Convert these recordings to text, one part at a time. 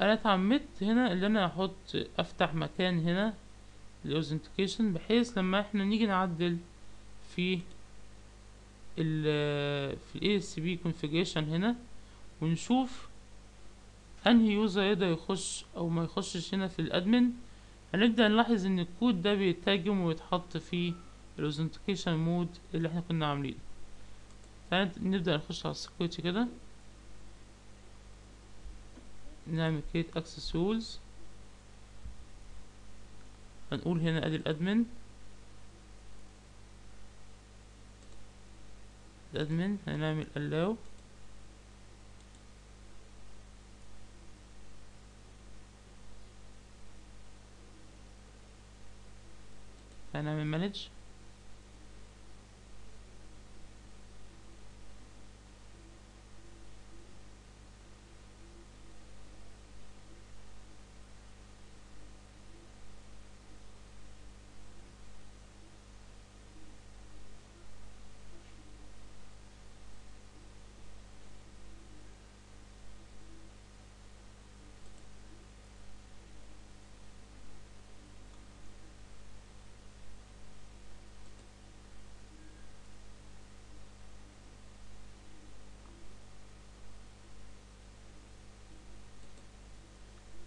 أنا اتعمدت هنا اللي أنا أحط افتح مكان هنا ال authentication بحيث لما إحنا نيجي نعدل في ال في ال ASP configuration هنا ونشوف انهي user يقدر يخش أو ما يخشش هنا في ال admin هنبدأ نلاحظ إن الكود ده بيترجم ويتحط في ال authentication mode اللي إحنا كنا عاملينه. نبدأ نخش على السكيورتي كده. نعمل create access rules. هنقول هنا ادي الادمن. الادمن هنعمل allow. هنعمل manage.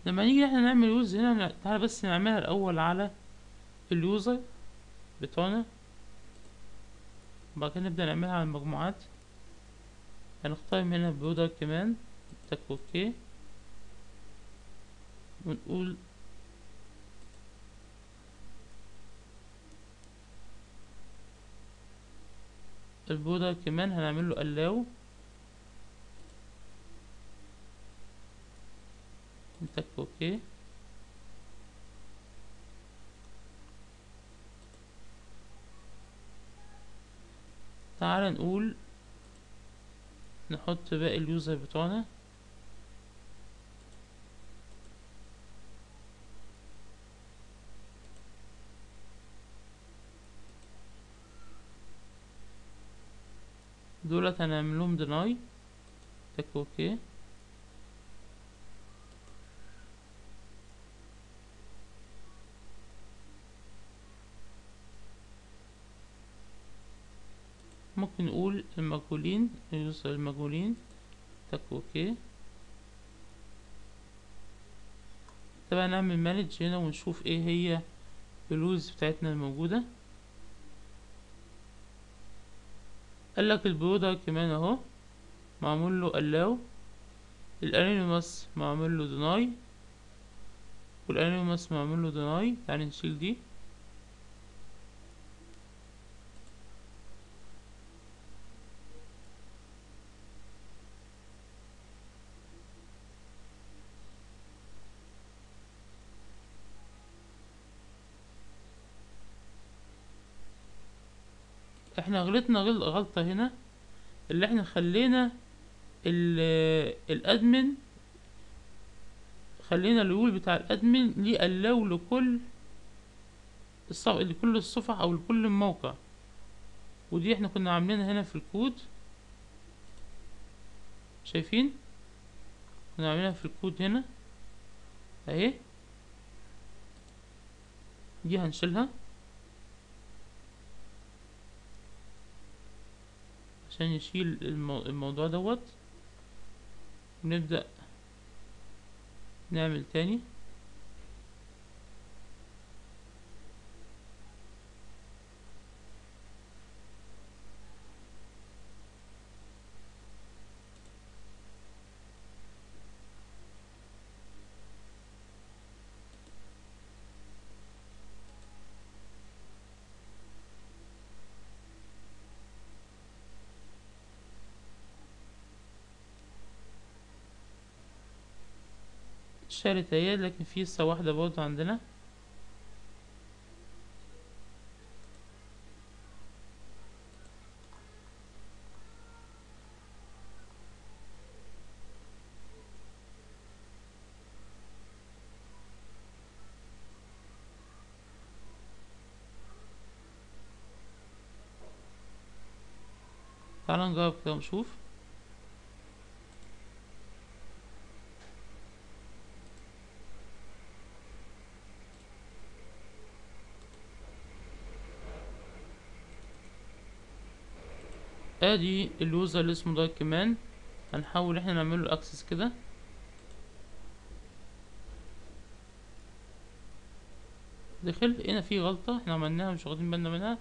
لما نيجي إحنا نعمل يوز هنا تعالى بس نعملها الأول على اليوزر بتوعنا وبعد كده نبدأ نعملها على المجموعات. هنختار من هنا برودر كمان. تك أوكي. ونقول البودر كمان هنعمل له allow. نتك OK تعال نقول نحط باقي ال user بتوعنا. دولت هنعملهم deny tick OK ممكن نقول المجهولين ال user المجهولين. tick OK. طبعا نعمل manage هنا ونشوف إيه هي ال rules بتاعتنا الموجودة. قالك البرودر كمان أهو. معمول له allow. ال anonymous معمول له deny. وال anonymous معمول له deny. تعالى نشيل دي. إحنا غلطنا غل- غلطة هنا اللي إحنا خلينا ال- ال admin خلينا ال rule بتاع ال admin ليه allow لكل الصف... لكل الصفح أو لكل الموقع ودي إحنا كنا عاملينها هنا في الكود. شايفين؟ كنا عاملينها في الكود هنا. أهي. دي هنشيلها. عشان المو... الموضوع دوت. ونبدأ نعمل تاني. اتشالت اهي لكن في لسه واحدة برضه عندنا. تعال نجرب كده ونشوف آدي اليوزر اللي اسمه دارك مان هنحاول إحنا نعمل له أكسس كده. دخل هنا في غلطة إحنا عملناها مش واخدين بالنا منها.